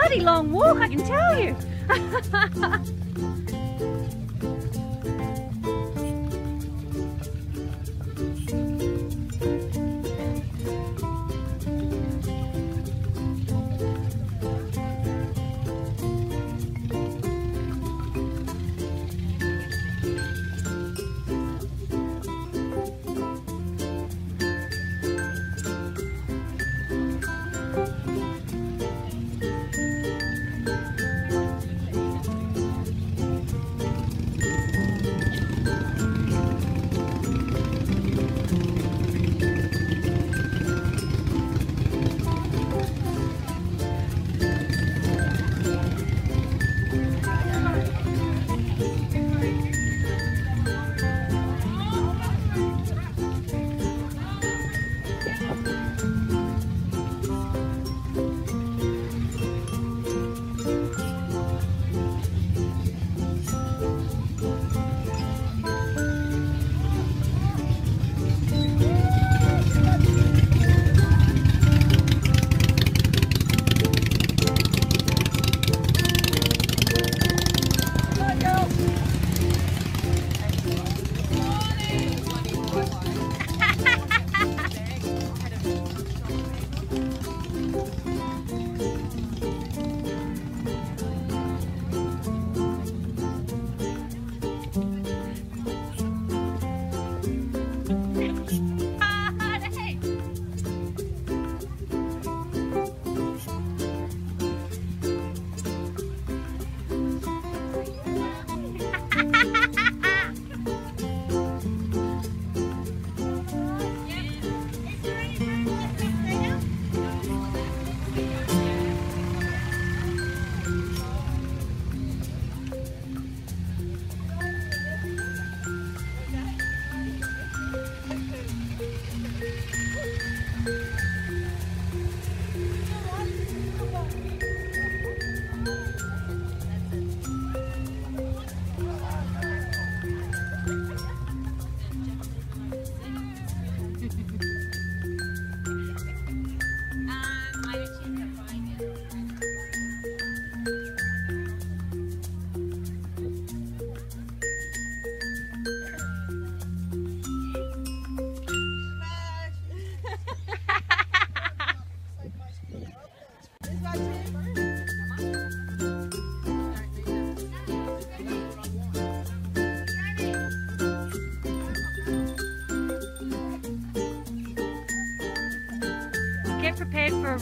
Bloody long walk, I can tell you.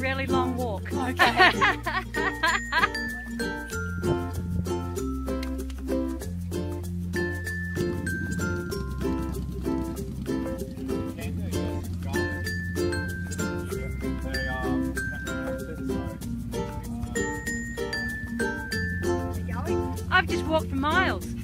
really long walk. Okay. I've just walked for miles.